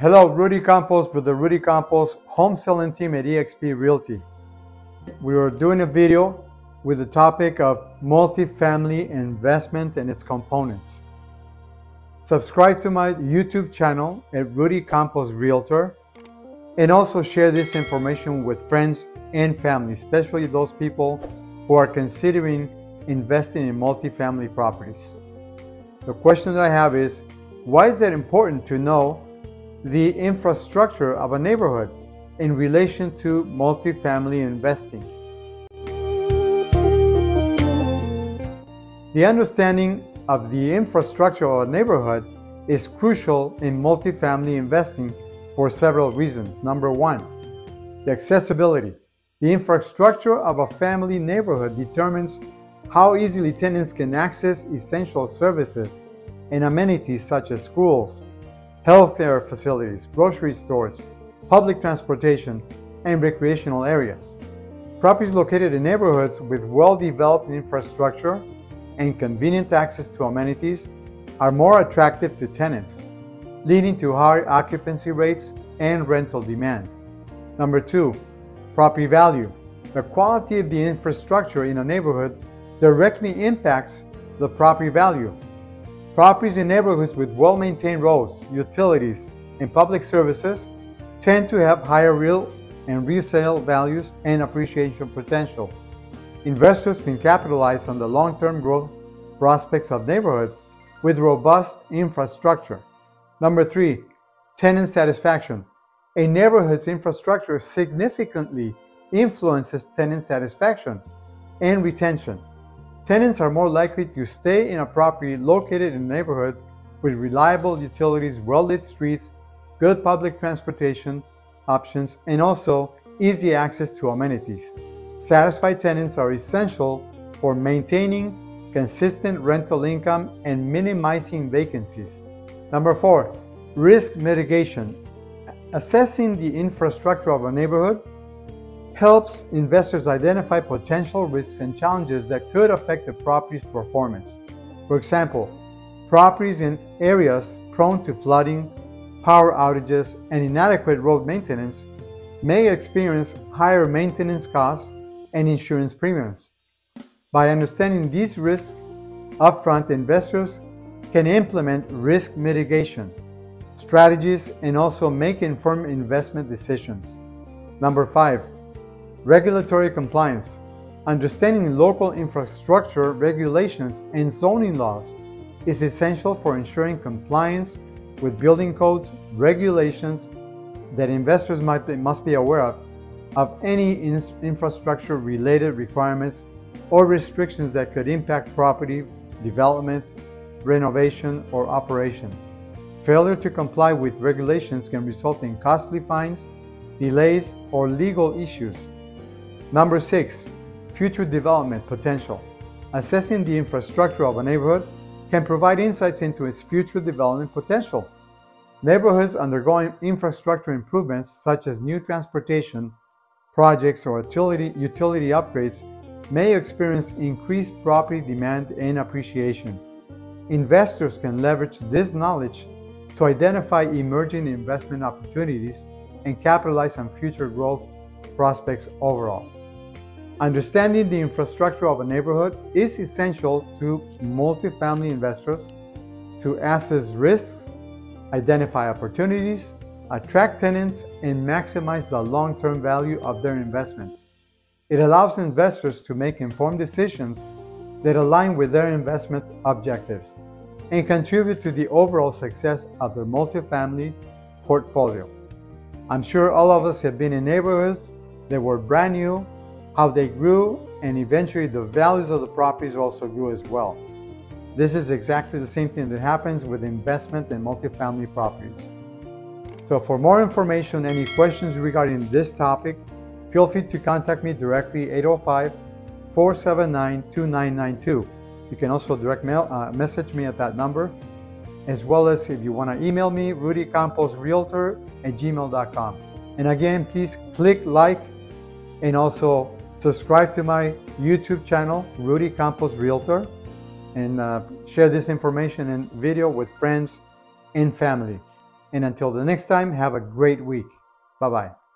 Hello, Rudy Campos with the Rudy Campos home selling team at eXp Realty. We are doing a video with the topic of multifamily investment and its components. Subscribe to my YouTube channel at Rudy Campos Realtor and also share this information with friends and family, especially those people who are considering investing in multifamily properties. The question that I have is why is it important to know the infrastructure of a neighborhood in relation to multifamily investing? The understanding of the infrastructure of a neighborhood is crucial in multifamily investing for several reasons. Number one, the accessibility. The infrastructure of a family neighborhood determines how easily tenants can access essential services and amenities such as schools, healthcare facilities, grocery stores, public transportation, and recreational areas. Properties located in neighborhoods with well-developed infrastructure and convenient access to amenities are more attractive to tenants, leading to higher occupancy rates and rental demand. Number two, property value. The quality of the infrastructure in a neighborhood directly impacts the property value. Properties in neighborhoods with well-maintained roads, utilities, and public services tend to have higher real and resale values and appreciation potential. Investors can capitalize on the long-term growth prospects of neighborhoods with robust infrastructure. Number three, tenant satisfaction. A neighborhood's infrastructure significantly influences tenant satisfaction and retention. Tenants are more likely to stay in a property located in a neighborhood with reliable utilities, well-lit streets, good public transportation options, and also easy access to amenities. Satisfied tenants are essential for maintaining consistent rental income and minimizing vacancies. Number four, risk mitigation. Assessing the infrastructure of a neighborhood helps investors identify potential risks and challenges that could affect the property's performance. For example, properties in areas prone to flooding, power outages, and inadequate road maintenance may experience higher maintenance costs and insurance premiums. By understanding these risks upfront, investors can implement risk mitigation strategies and also make informed investment decisions. Number five, regulatory compliance. Understanding local infrastructure regulations and zoning laws is essential for ensuring compliance with building codes, regulations that investors might be, must be aware of, of any in infrastructure related requirements or restrictions that could impact property development, renovation, or operation. Failure to comply with regulations can result in costly fines, delays, or legal issues. Number six, future development potential. Assessing the infrastructure of a neighborhood can provide insights into its future development potential. Neighborhoods undergoing infrastructure improvements, such as new transportation projects or utility, utility upgrades, may experience increased property demand and appreciation. Investors can leverage this knowledge to identify emerging investment opportunities and capitalize on future growth prospects overall. Understanding the infrastructure of a neighborhood is essential to multifamily investors to assess risks, identify opportunities, attract tenants, and maximize the long-term value of their investments. It allows investors to make informed decisions that align with their investment objectives and contribute to the overall success of their multifamily portfolio. I'm sure all of us have been in neighborhoods that were brand new, how they grew, and eventually the values of the properties also grew as well. This is exactly the same thing that happens with investment in multifamily properties. So for more information, any questions regarding this topic, feel free to contact me directly 805 479 2992. You can also direct mail, uh, message me at that number, as well as if you want to email me, rudycamposrealtor at gmail.com. And again, please click like and also subscribe to my YouTube channel, Rudy Campos Realtor, and uh, share this information and video with friends and family. And until the next time, have a great week. Bye bye.